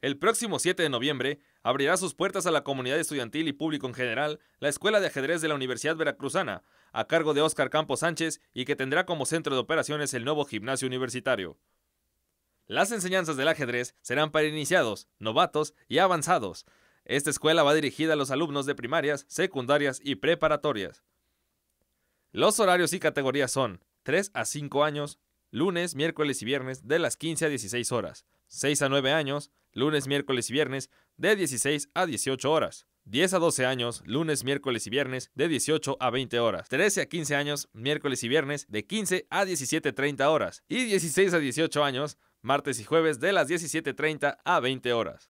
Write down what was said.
El próximo 7 de noviembre abrirá sus puertas a la comunidad estudiantil y público en general la Escuela de Ajedrez de la Universidad Veracruzana, a cargo de Óscar Campos Sánchez y que tendrá como centro de operaciones el nuevo gimnasio universitario. Las enseñanzas del ajedrez serán para iniciados, novatos y avanzados. Esta escuela va dirigida a los alumnos de primarias, secundarias y preparatorias. Los horarios y categorías son 3 a 5 años, lunes, miércoles y viernes de las 15 a 16 horas, 6 a 9 años, lunes, miércoles y viernes, de 16 a 18 horas. 10 a 12 años, lunes, miércoles y viernes, de 18 a 20 horas. 13 a 15 años, miércoles y viernes, de 15 a 17.30 horas. Y 16 a 18 años, martes y jueves, de las 17.30 a 20 horas.